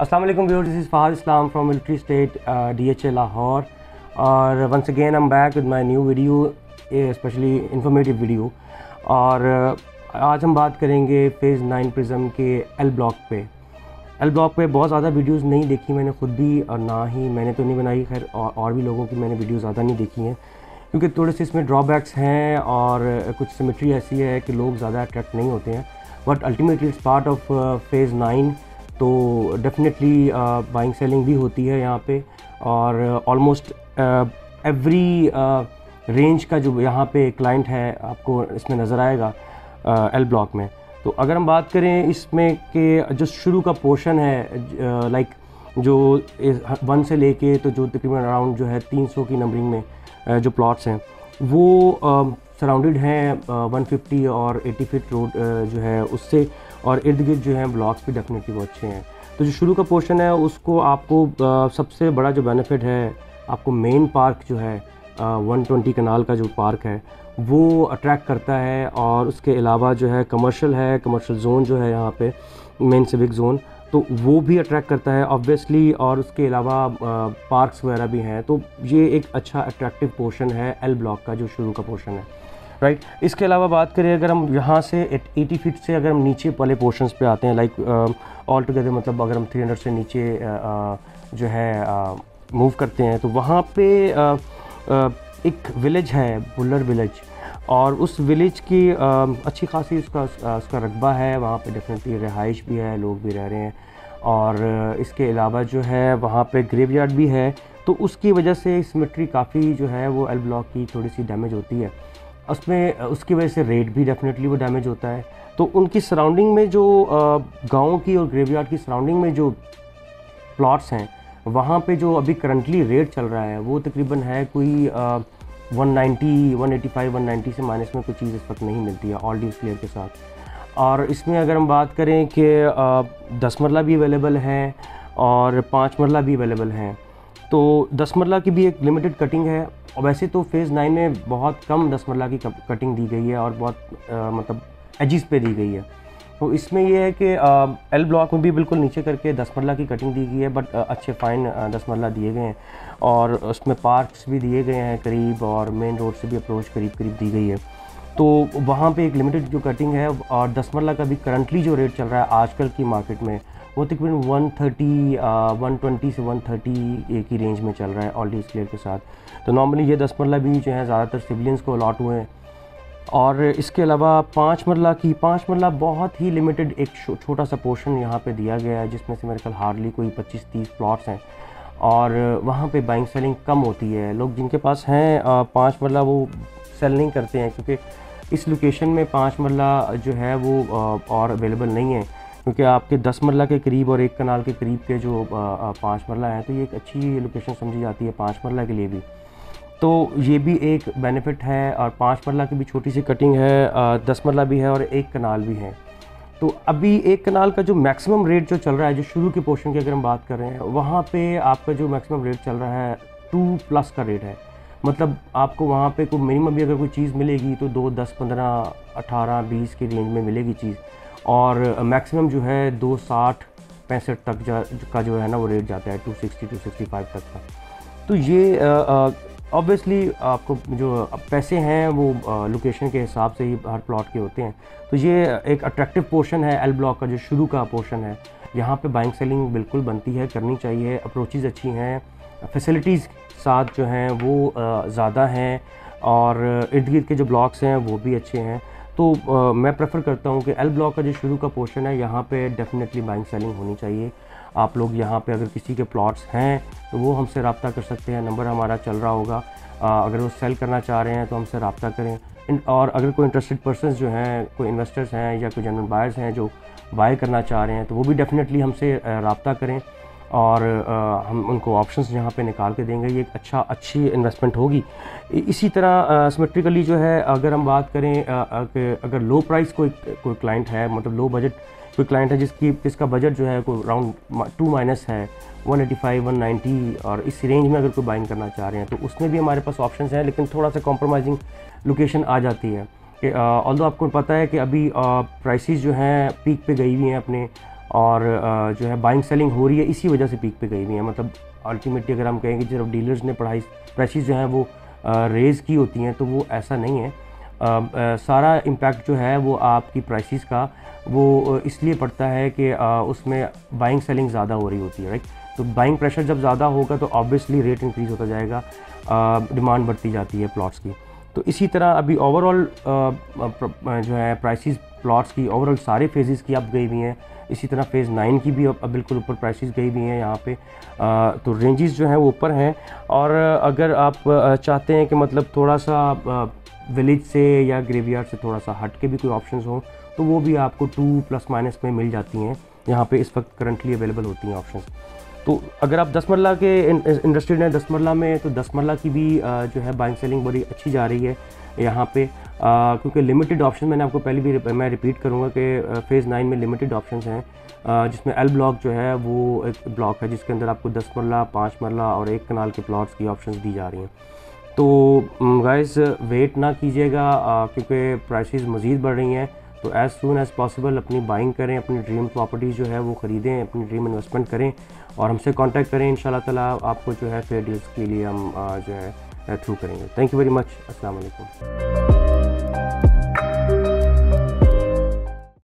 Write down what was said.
अस्सलाम वालेकुम viewers this is Fahar Islam from military state D H A Lahore और once again I am back with my new video specially informative video और uh, आज हम बात करेंगे phase nine Prism के L block पे. एल ब्लॉक पे बहुत ज़्यादा वीडियोस नहीं देखी मैंने खुद भी और ना ही मैंने तो नहीं बनाई. खैर और, और भी लोगों की मैंने वीडियो ज़्यादा नहीं देखी हैं. क्योंकि थोड़े से इसमें ड्रॉबैक्स हैं और कुछ सिमेट्री ऐसी है कि लोग ज़्यादा अट्रैक्ट नहीं होते हैं. But ultimately it's part of phase nine तो डेफिनेटली बाइंग सेलिंग भी होती है यहाँ पे और ऑलमोस्ट एवरी रेंज का जो यहाँ पे क्लाइंट है आपको इसमें नज़र आएगा एल uh, ब्लॉक में। तो अगर हम बात करें इसमें कि जो शुरू का पोर्शन है लाइक uh, जो वन से लेके तो जो तकरीबन अराउंड जो है 300 की नंबरिंग में uh, जो प्लॉट्स हैं वो सराउंडेड हैं 150 और 80 फीट रोड जो है उससे और इर्द गिर्द जो हैं ब्लॉक्स भी डेफिनेटली वो अच्छे हैं। तो जो शुरू का पोर्शन है उसको आपको सबसे बड़ा जो बेनिफिट है आपको मेन पार्क जो है वन ट्वेंटी कनाल का जो पार्क है, वो अट्रैक्ट करता है और उसके अलावा जो है कमर्शियल है कमर्शियल जोन जो है यहाँ पे मेन सिविक जोन तो वो भी अट्रैक्ट करता है। ऑब्वियसली और उसके अलावा पार्क्स वगैरह भी हैं तो ये एक अच्छा अट्रैक्टिव पोर्शन है एल ब्लॉक का जो शुरू का पोर्शन है। Right right? इसके अलावा बात करें अगर हम यहाँ से एटी फीट से अगर हम नीचे वाले पोर्शंस पे आते हैं लाइक ऑल टुगेदर मतलब अगर हम 300 से नीचे uh, जो है मूव uh, करते हैं तो वहाँ पे uh, एक विलेज है बुलर विलेज और उस विलेज की अच्छी खासी उसका उसका रकबा है वहाँ पे डेफिनेटली रिहाइश भी है लोग भी रह रहे हैं और इसके अलावा जो है वहाँ पे ग्रेवयार्ड भी है तो उसकी वजह से इस सिमेट्री काफ़ी जो है वो एल ब्लॉक की थोड़ी सी डैमेज होती है उसमें उसकी वजह से रेट भी डेफिनेटली वो डैमेज होता है। तो उनकी सराउंडिंग में जो गाँव की और ग्रेवयार्ड की सराउंडिंग में जो प्लॉट्स हैं वहाँ पे जो अभी करंटली रेट चल रहा है वो तकरीबन है कोई आ, 190, 185, 190 से माइनस में कोई चीज़ इस वक्त नहीं मिलती है ऑल ड्यूज क्लियर के साथ। और इसमें अगर हम बात करें कि दस मरला भी अवेलेबल है और पाँच मरला भी अवेलेबल हैं तो दस मरला की भी एक लिमिटेड कटिंग है और वैसे तो फ़ेज़ नाइन में बहुत कम दस मरला की कटिंग दी गई है और बहुत आ, मतलब एजिस पे दी गई है। तो इसमें यह है कि एल ब्लॉक में भी बिल्कुल नीचे करके दस मरला की कटिंग दी गई है बट अच्छे फ़ाइन दस मरला दिए गए हैं। और उसमें पार्क्स भी दिए गए हैं करीब और मेन रोड से भी अप्रोच करीब करीब दी गई है। तो वहाँ पे एक लिमिटेड जो कटिंग है और दस मरला का भी करंटली जो रेट चल रहा है आजकल की मार्केट में वो तकरीबन वन थर्टी वन ट्वेंटी से वन थर्टी एक ही रेंज में चल रहा है ऑल डी क्लियर के साथ। तो नॉर्मली ये दस मरला भी जो है, ज़्यादातर सिविलियंस को अलाट हुए हैं। और इसके अलावा पाँच मरला की, पाँच मरला बहुत ही लिमिटेड एक छोटा सा पोर्शन यहाँ पे दिया गया है, जिसमें से मेरे ख्याल हार्डली कोई 25-30 प्लॉट्स हैं। और वहाँ पे बाइंग सेलिंग कम होती है। लोग जिनके पास हैं पाँच मरला वो सेल नहीं करते हैं, क्योंकि इस लोकेशन में पाँच मरला जो है वो और अवेलेबल नहीं है। क्योंकि आपके दस मरला के करीब और एक कनाल के करीब के जो पाँच मरला हैं तो ये एक अच्छी लोकेशन समझी जाती है पाँच मरला के लिए भी। तो ये भी एक बेनिफिट है और पाँच मरला की भी छोटी सी कटिंग है दस मरला भी है और एक कनाल भी है। तो अभी एक कनाल का जो मैक्सिमम रेट जो चल रहा है, जो शुरू के पोर्शन की अगर हम बात कर रहे हैं वहाँ पे आपका जो मैक्सिमम रेट चल रहा है टू प्लस का रेट है। मतलब आपको वहाँ पे कोई मिनिमम भी अगर कोई चीज़ मिलेगी तो दो, दस, पंद्रह, अठारह, बीस के रेंज में मिलेगी चीज़। और मैक्सिमम जो है दो साठ पैंसठ तक जा, का जो है ना वो रेट जाता है two sixty two sixty five तक का। तो ये ऑब्वियसली आपको जो पैसे हैं वो लोकेशन के हिसाब से ही हर प्लॉट के होते हैं। तो ये एक अट्रैक्टिव पोर्शन है एल ब्लॉक का जो शुरू का पोर्शन है। यहाँ पे बाइंग सेलिंग बिल्कुल बनती है करनी चाहिए अप्रोचेज़ अच्छी हैं फैसिलिटीज़ साथ जो हैं वो ज़्यादा हैं और इर्द गिर्द के जो ब्लॉक्स हैं वो भी अच्छे हैं। तो आ, मैं प्रेफर करता हूँ कि एल ब्लॉक का जो शुरू का पोर्शन है यहाँ पे डेफिनेटली बाइंग सेलिंग होनी चाहिए। आप लोग यहाँ पे अगर किसी के प्लॉट्स हैं तो वो हमसे रबता कर सकते हैं। नंबर हमारा चल रहा होगा। आ, अगर वो सेल करना चाह रहे हैं तो हमसे रबता करें। और अगर कोई इंटरेस्टेड पर्सन जो हैं कोई इन्वेस्टर्स हैं या कोई जनरल बायर्स हैं जो बाय करना चाह रहे हैं तो वो भी डेफ़िनेटली हमसे रबता करें। और आ, हम उनको ऑप्शंस यहाँ पे निकाल के देंगे। ये एक अच्छा अच्छी इन्वेस्टमेंट होगी। इसी तरह सिमेट्रिकली जो है अगर हम बात करें आ, अगर लो प्राइस कोई कोई क्लाइंट है मतलब लो बजट कोई क्लाइंट है जिसकी जिसका बजट जो है कोई राउंड टू माइनस है 185 190 और इस रेंज में अगर कोई बाइंग करना चाह रहे हैं तो उसमें भी हमारे पास ऑप्शन हैं लेकिन थोड़ा सा कॉम्प्रोमाइजिंग लोकेशन आ जाती है। कि ऑल आपको पता है कि अभी प्राइसेस जो हैं पीक पे गई हुई हैं अपने और जो है बाइंग सेलिंग हो रही है इसी वजह से पीक पे गई हुई है। मतलब अल्टीमेटली अगर हम कहेंगे जब डीलर्स ने पढ़ाई प्राइसेस जो हैं वो रेज़ की होती हैं तो वो ऐसा नहीं है। आ, सारा इम्पैक्ट जो है वो आपकी प्राइसेस का वो इसलिए पड़ता है कि उसमें बाइंग सेलिंग ज़्यादा हो रही होती है राइट तो बाइंग प्रेशर जब ज़्यादा होगा तो ऑब्वियसली रेट इंक्रीज़ होता जाएगा डिमांड बढ़ती जाती है प्लॉट्स की। तो इसी तरह अभी ओवरऑल जो है प्राइसेस प्लॉट्स की ओवरऑल सारे फेजेस की अब गई हुई हैं। इसी तरह फ़ेज़ नाइन की भी अब बिल्कुल ऊपर प्राइसेस गई हुई हैं यहाँ पे। तो रेंजेस जो हैं वो ऊपर हैं। और अगर आप चाहते हैं कि मतलब थोड़ा सा विलेज से या ग्रेवयार्ड से थोड़ा सा हट के भी कोई ऑप्शन हों तो वो भी आपको टू प्लस माइनस में मिल जाती हैं। यहाँ पर इस वक्त करंटली अवेलेबल होती हैं ऑप्शंस तो अगर आप दस मरला के इंडस्ट्रीड हैं दस मरला में तो दस मरला की भी जो है बाइंग सेलिंग बड़ी अच्छी जा रही है यहाँ पे। क्योंकि लिमिटेड ऑप्शन मैंने आपको पहले भी मैं रिपीट करूँगा कि फ़ेज़ नाइन में लिमिटेड ऑप्शन हैं। जिसमें एल ब्लॉक जो है, वो एक ब्लॉक है जिसके अंदर आपको दस मरला पाँच मरला और एक कनाल के प्लॉट्स की ऑप्शन दी जा रही हैं। तो गाइस वेट ना कीजिएगा क्योंकि प्राइसेस मज़ीद बढ़ रही हैं। तो एज़ सुन एज़ पॉसिबल अपनी बाइंग करें, अपनी ड्रीम प्रॉपर्टी जो है वो ख़रीदें, अपनी ड्रीम इन्वेस्टमेंट करें और हमसे कॉन्टैक्ट करें इन ताला आपको जो है फेयर डील्स के लिए हम जो है थ्रू करेंगे। थैंक यू वेरी मच वालेकुम